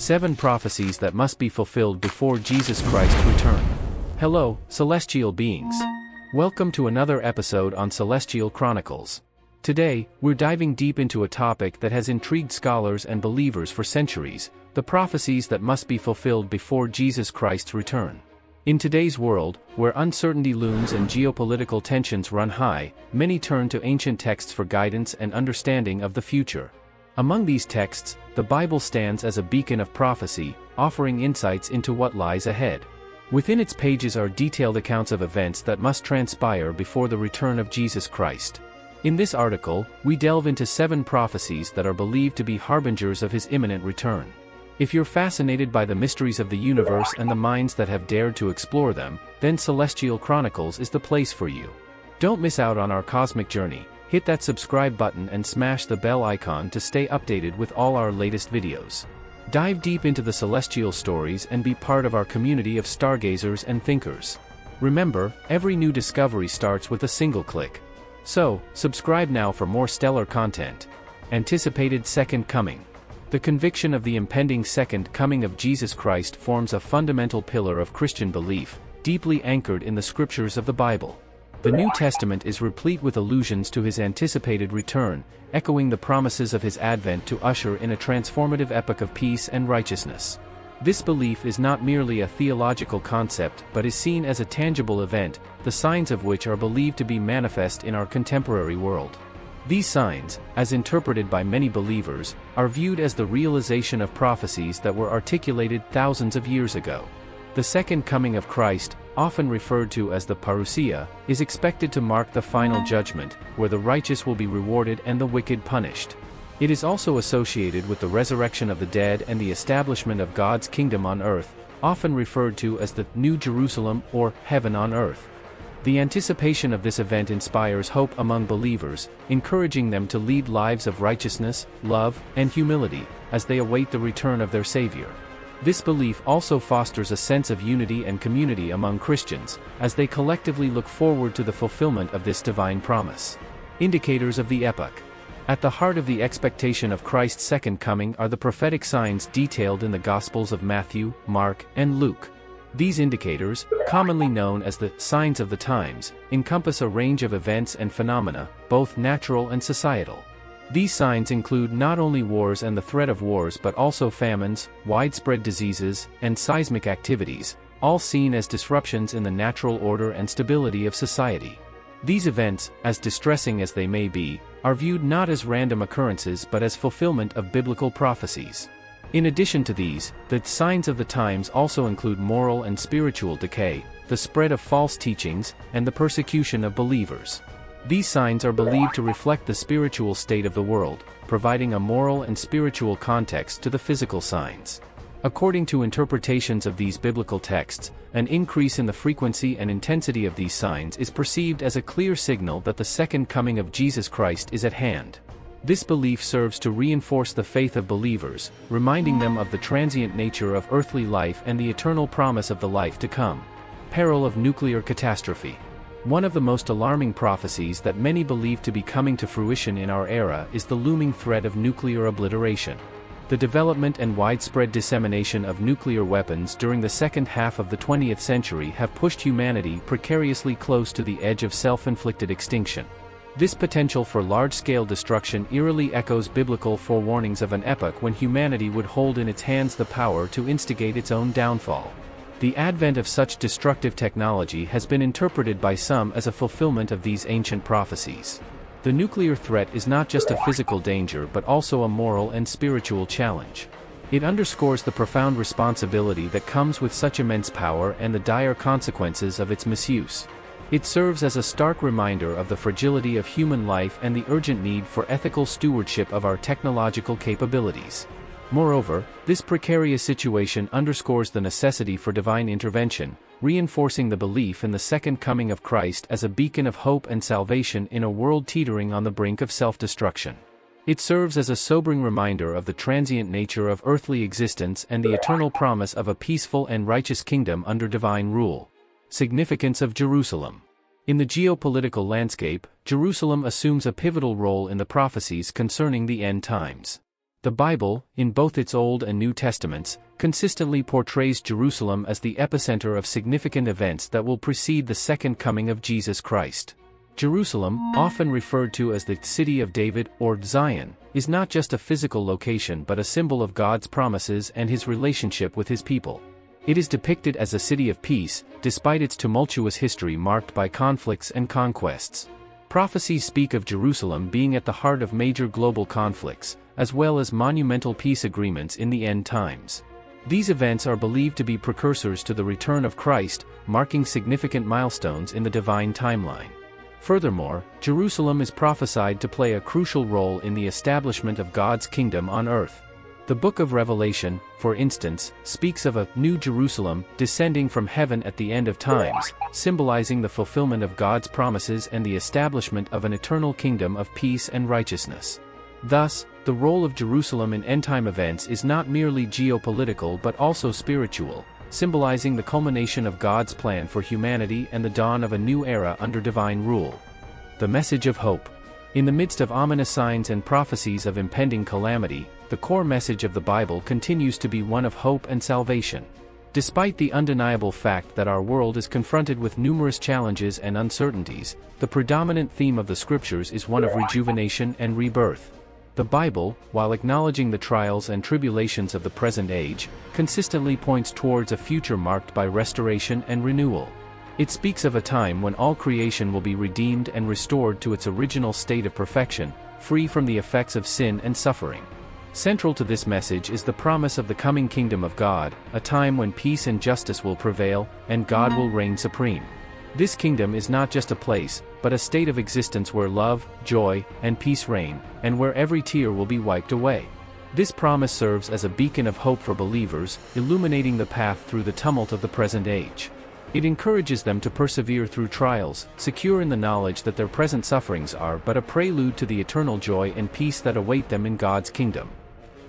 7 Prophecies that must be fulfilled before Jesus Christ return. Hello, celestial beings. Welcome to another episode on Celestial Chronicles. Today, we're diving deep into a topic that has intrigued scholars and believers for centuries, the prophecies that must be fulfilled before Jesus Christ's return. In today's world, where uncertainty looms and geopolitical tensions run high, many turn to ancient texts for guidance and understanding of the future. Among these texts, the Bible stands as a beacon of prophecy, offering insights into what lies ahead. Within its pages are detailed accounts of events that must transpire before the return of Jesus Christ. In this article, we delve into seven prophecies that are believed to be harbingers of his imminent return. If you're fascinated by the mysteries of the universe and the minds that have dared to explore them, then Celestial Chronicles is the place for you. Don't miss out on our cosmic journey, hit that subscribe button and smash the bell icon to stay updated with all our latest videos. Dive deep into the celestial stories and be part of our community of stargazers and thinkers. Remember, every new discovery starts with a single click. So, subscribe now for more stellar content. Anticipated Second Coming. The conviction of the impending second coming of Jesus Christ forms a fundamental pillar of Christian belief, deeply anchored in the scriptures of the Bible. The New Testament is replete with allusions to his anticipated return, echoing the promises of his advent to usher in a transformative epoch of peace and righteousness. This belief is not merely a theological concept but is seen as a tangible event, the signs of which are believed to be manifest in our contemporary world. These signs, as interpreted by many believers, are viewed as the realization of prophecies that were articulated thousands of years ago. The second coming of Christ, often referred to as the parousia, is expected to mark the final judgment, where the righteous will be rewarded and the wicked punished. It is also associated with the resurrection of the dead and the establishment of God's kingdom on earth, often referred to as the New Jerusalem or Heaven on earth. The anticipation of this event inspires hope among believers, encouraging them to lead lives of righteousness, love, and humility, as they await the return of their Savior. This belief also fosters a sense of unity and community among Christians, as they collectively look forward to the fulfillment of this divine promise. Indicators of the epoch. At the heart of the expectation of Christ's second coming are the prophetic signs detailed in the Gospels of Matthew, Mark, and Luke. These indicators, commonly known as the signs of the times, encompass a range of events and phenomena, both natural and societal. These signs include not only wars and the threat of wars but also famines, widespread diseases, and seismic activities, all seen as disruptions in the natural order and stability of society. These events, as distressing as they may be, are viewed not as random occurrences but as fulfillment of biblical prophecies. In addition to these, the signs of the times also include moral and spiritual decay, the spread of false teachings, and the persecution of believers. These signs are believed to reflect the spiritual state of the world, providing a moral and spiritual context to the physical signs. According to interpretations of these biblical texts, an increase in the frequency and intensity of these signs is perceived as a clear signal that the second coming of Jesus Christ is at hand. This belief serves to reinforce the faith of believers, reminding them of the transient nature of earthly life and the eternal promise of the life to come. Peril of nuclear catastrophe. One of the most alarming prophecies that many believe to be coming to fruition in our era is the looming threat of nuclear obliteration. The development and widespread dissemination of nuclear weapons during the second half of the 20th century have pushed humanity precariously close to the edge of self-inflicted extinction. This potential for large-scale destruction eerily echoes biblical forewarnings of an epoch when humanity would hold in its hands the power to instigate its own downfall. The advent of such destructive technology has been interpreted by some as a fulfillment of these ancient prophecies. The nuclear threat is not just a physical danger but also a moral and spiritual challenge. It underscores the profound responsibility that comes with such immense power and the dire consequences of its misuse. It serves as a stark reminder of the fragility of human life and the urgent need for ethical stewardship of our technological capabilities. Moreover, this precarious situation underscores the necessity for divine intervention, reinforcing the belief in the second coming of Christ as a beacon of hope and salvation in a world teetering on the brink of self-destruction. It serves as a sobering reminder of the transient nature of earthly existence and the eternal promise of a peaceful and righteous kingdom under divine rule. Significance of Jerusalem In the geopolitical landscape, Jerusalem assumes a pivotal role in the prophecies concerning the end times. The Bible, in both its Old and New Testaments, consistently portrays Jerusalem as the epicenter of significant events that will precede the second coming of Jesus Christ. Jerusalem, often referred to as the City of David or Zion, is not just a physical location but a symbol of God's promises and his relationship with his people. It is depicted as a city of peace, despite its tumultuous history marked by conflicts and conquests. Prophecies speak of Jerusalem being at the heart of major global conflicts, as well as monumental peace agreements in the end times. These events are believed to be precursors to the return of Christ, marking significant milestones in the divine timeline. Furthermore, Jerusalem is prophesied to play a crucial role in the establishment of God's kingdom on earth. The book of Revelation, for instance, speaks of a new Jerusalem descending from heaven at the end of times, symbolizing the fulfillment of God's promises and the establishment of an eternal kingdom of peace and righteousness. Thus, the role of Jerusalem in end-time events is not merely geopolitical but also spiritual, symbolizing the culmination of God's plan for humanity and the dawn of a new era under divine rule. The message of hope. In the midst of ominous signs and prophecies of impending calamity, the core message of the Bible continues to be one of hope and salvation. Despite the undeniable fact that our world is confronted with numerous challenges and uncertainties, the predominant theme of the scriptures is one of rejuvenation and rebirth. The Bible, while acknowledging the trials and tribulations of the present age, consistently points towards a future marked by restoration and renewal. It speaks of a time when all creation will be redeemed and restored to its original state of perfection, free from the effects of sin and suffering. Central to this message is the promise of the coming kingdom of God, a time when peace and justice will prevail, and God will reign supreme. This kingdom is not just a place, but a state of existence where love, joy, and peace reign, and where every tear will be wiped away. This promise serves as a beacon of hope for believers, illuminating the path through the tumult of the present age. It encourages them to persevere through trials, secure in the knowledge that their present sufferings are but a prelude to the eternal joy and peace that await them in God's kingdom.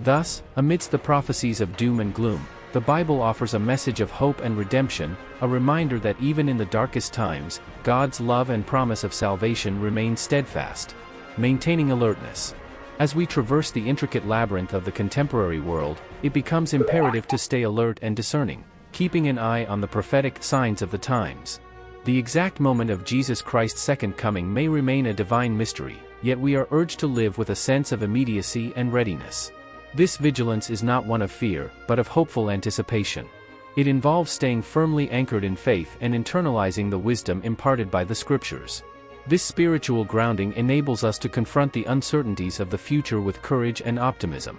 Thus, amidst the prophecies of doom and gloom, the Bible offers a message of hope and redemption, a reminder that even in the darkest times, God's love and promise of salvation remain steadfast. Maintaining alertness. As we traverse the intricate labyrinth of the contemporary world, it becomes imperative to stay alert and discerning, keeping an eye on the prophetic signs of the times. The exact moment of Jesus Christ's second coming may remain a divine mystery, yet we are urged to live with a sense of immediacy and readiness. This vigilance is not one of fear, but of hopeful anticipation. It involves staying firmly anchored in faith and internalizing the wisdom imparted by the scriptures. This spiritual grounding enables us to confront the uncertainties of the future with courage and optimism.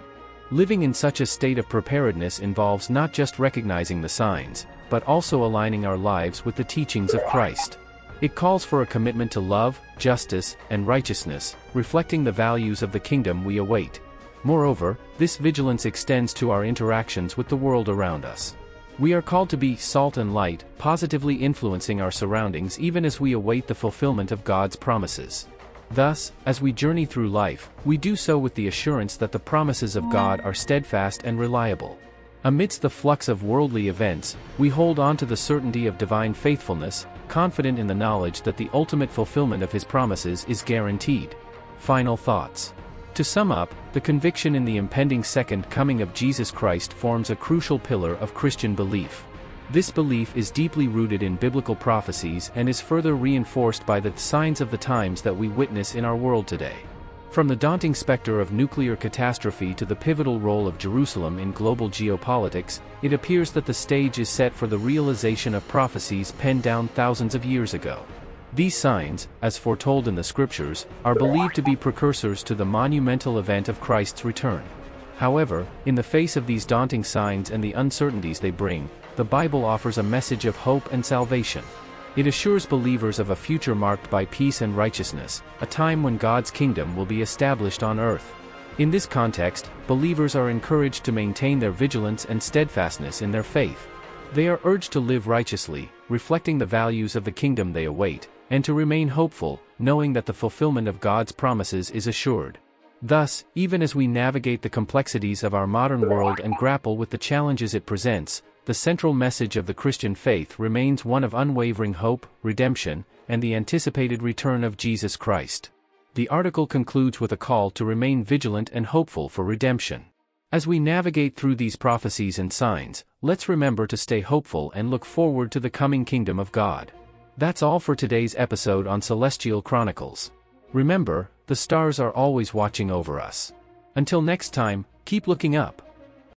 Living in such a state of preparedness involves not just recognizing the signs, but also aligning our lives with the teachings of Christ. It calls for a commitment to love, justice, and righteousness, reflecting the values of the kingdom we await. Moreover, this vigilance extends to our interactions with the world around us. We are called to be salt and light, positively influencing our surroundings even as we await the fulfillment of God's promises. Thus, as we journey through life, we do so with the assurance that the promises of God are steadfast and reliable. Amidst the flux of worldly events, we hold on to the certainty of divine faithfulness, confident in the knowledge that the ultimate fulfillment of His promises is guaranteed. Final thoughts. To sum up, the conviction in the impending second coming of Jesus Christ forms a crucial pillar of Christian belief. This belief is deeply rooted in biblical prophecies and is further reinforced by the signs of the times that we witness in our world today. From the daunting specter of nuclear catastrophe to the pivotal role of Jerusalem in global geopolitics, it appears that the stage is set for the realization of prophecies penned down thousands of years ago. These signs, as foretold in the scriptures, are believed to be precursors to the monumental event of Christ's return. However, in the face of these daunting signs and the uncertainties they bring, the Bible offers a message of hope and salvation. It assures believers of a future marked by peace and righteousness, a time when God's kingdom will be established on earth. In this context, believers are encouraged to maintain their vigilance and steadfastness in their faith. They are urged to live righteously, reflecting the values of the kingdom they await, and to remain hopeful, knowing that the fulfillment of God's promises is assured. Thus, even as we navigate the complexities of our modern world and grapple with the challenges it presents, the central message of the Christian faith remains one of unwavering hope, redemption, and the anticipated return of Jesus Christ. The article concludes with a call to remain vigilant and hopeful for redemption. As we navigate through these prophecies and signs, let's remember to stay hopeful and look forward to the coming kingdom of God. That's all for today's episode on Celestial Chronicles. Remember, the stars are always watching over us. Until next time, keep looking up.